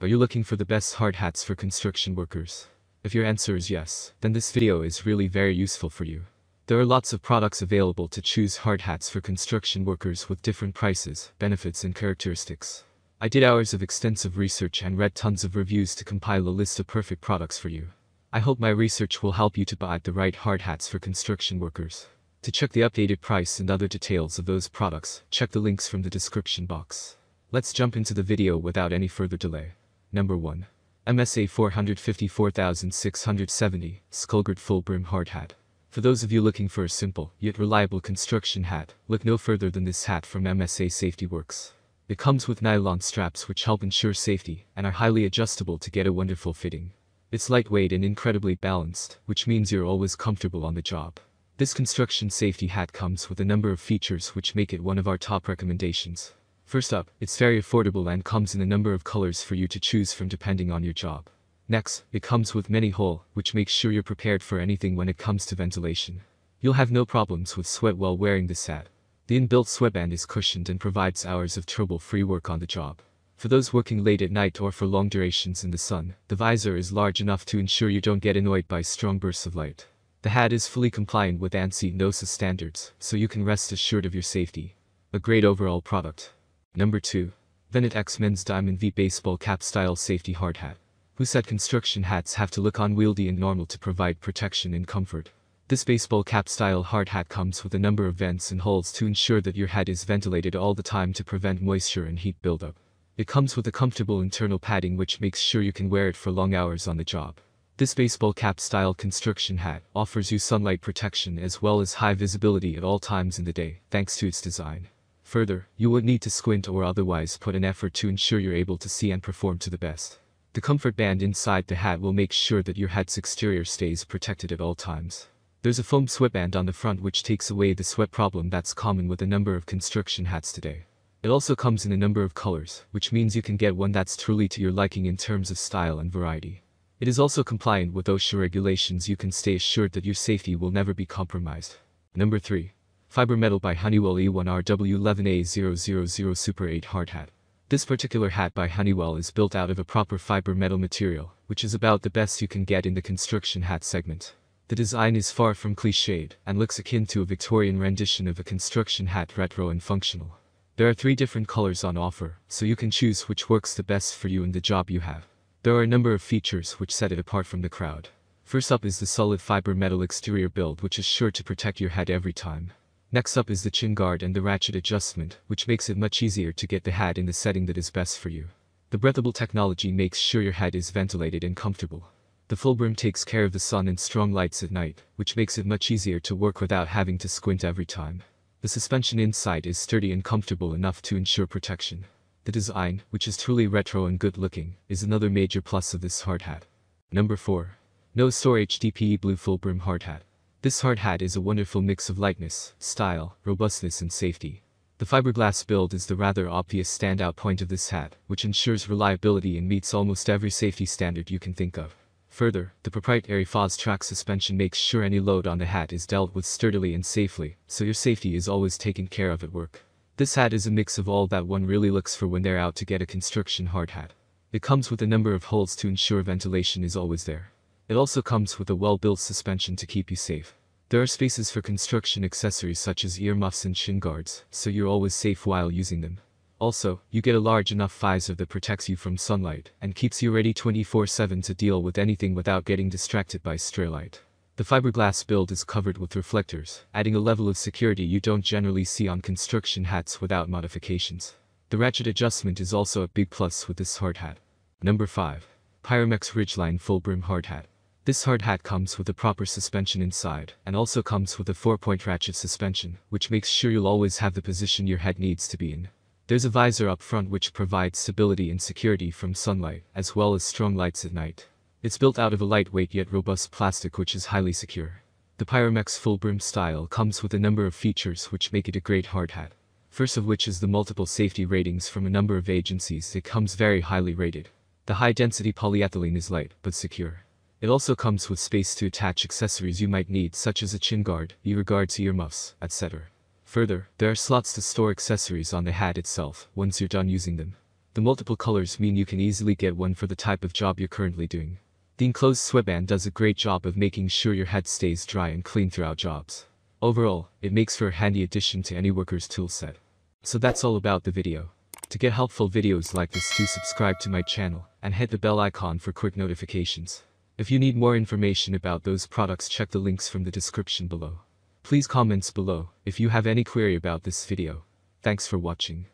Are you looking for the best hard hats for construction workers? If your answer is yes, then this video is really very useful for you. There are lots of products available to choose hard hats for construction workers with different prices, benefits and characteristics. I did hours of extensive research and read tons of reviews to compile a list of perfect products for you. I hope my research will help you to buy the right hard hats for construction workers. To check the updated price and other details of those products, check the links from the description box. Let's jump into the video without any further delay. Number 1. MSA 454670 Skullgard Full Brim Hard Hat. For those of you looking for a simple, yet reliable construction hat, look no further than this hat from MSA Safety Works. It comes with nylon straps which help ensure safety and are highly adjustable to get a wonderful fitting. It's lightweight and incredibly balanced, which means you're always comfortable on the job. This construction safety hat comes with a number of features which make it one of our top recommendations. First up, it's very affordable and comes in a number of colors for you to choose from depending on your job. Next, it comes with many hole, which makes sure you're prepared for anything when it comes to ventilation. You'll have no problems with sweat while wearing this hat. The inbuilt sweatband is cushioned and provides hours of trouble-free work on the job. For those working late at night or for long durations in the sun, the visor is large enough to ensure you don't get annoyed by strong bursts of light. The hat is fully compliant with ANSI NOSA standards, so you can rest assured of your safety. A great overall product. Number 2. Venitex Men's Diamond V Baseball Cap Style Safety Hard Hat. Who said construction hats have to look unwieldy and normal to provide protection and comfort? This baseball cap style hard hat comes with a number of vents and holes to ensure that your hat is ventilated all the time to prevent moisture and heat buildup. It comes with a comfortable internal padding which makes sure you can wear it for long hours on the job. This baseball cap style construction hat offers you sunlight protection as well as high visibility at all times in the day, thanks to its design. Further, you would need to squint or otherwise put an effort to ensure you're able to see and perform to the best. The comfort band inside the hat will make sure that your hat's exterior stays protected at all times. There's a foam sweatband on the front which takes away the sweat problem that's common with a number of construction hats today. It also comes in a number of colors, which means you can get one that's truly to your liking in terms of style and variety. It is also compliant with OSHA regulations you can stay assured that your safety will never be compromised. Number 3. Fiber Metal by Honeywell E1RW11A000 Super 8 Hard Hat. This particular hat by Honeywell is built out of a proper fiber metal material, which is about the best you can get in the construction hat segment. The design is far from cliched, and looks akin to a Victorian rendition of a construction hat retro and functional. There are three different colors on offer, so you can choose which works the best for you and the job you have. There are a number of features which set it apart from the crowd. First up is the solid fiber metal exterior build which is sure to protect your head every time. Next up is the chin guard and the ratchet adjustment, which makes it much easier to get the hat in the setting that is best for you. The breathable technology makes sure your head is ventilated and comfortable. The full brim takes care of the sun and strong lights at night, which makes it much easier to work without having to squint every time. The suspension inside is sturdy and comfortable enough to ensure protection. The design, which is truly retro and good looking, is another major plus of this hard hat. Number 4. Noa Store HDPE Blue Full Brim Hard Hat. This hard hat is a wonderful mix of lightness, style, robustness and safety. The fiberglass build is the rather obvious standout point of this hat, which ensures reliability and meets almost every safety standard you can think of. Further, the proprietary Fas-Trac suspension makes sure any load on the hat is dealt with sturdily and safely, so your safety is always taken care of at work. This hat is a mix of all that one really looks for when they're out to get a construction hard hat. It comes with a number of holes to ensure ventilation is always there. It also comes with a well-built suspension to keep you safe. There are spaces for construction accessories such as earmuffs and shin guards, so you're always safe while using them. Also, you get a large enough visor that protects you from sunlight and keeps you ready 24-7 to deal with anything without getting distracted by stray light. The fiberglass build is covered with reflectors, adding a level of security you don't generally see on construction hats without modifications. The ratchet adjustment is also a big plus with this hard hat. Number 5. Pyramex Ridgeline Full Brim Hard Hat. This hard hat comes with a proper suspension inside, and also comes with a 4-point ratchet suspension, which makes sure you'll always have the position your head needs to be in. There's a visor up front which provides stability and security from sunlight, as well as strong lights at night. It's built out of a lightweight yet robust plastic which is highly secure. The Pyramex full brim style comes with a number of features which make it a great hard hat. First of which is the multiple safety ratings from a number of agencies it comes very highly rated. The high density polyethylene is light, but secure. It also comes with space to attach accessories you might need such as a chin guard, ear guards earmuffs, etc. Further, there are slots to store accessories on the hat itself once you're done using them. The multiple colors mean you can easily get one for the type of job you're currently doing. The enclosed sweatband does a great job of making sure your hat stays dry and clean throughout jobs. Overall, it makes for a handy addition to any worker's toolset. So that's all about the video. To get helpful videos like this do subscribe to my channel and hit the bell icon for quick notifications. If you need more information about those products check the links from the description below. Please comments below if you have any query about this video. Thanks for watching.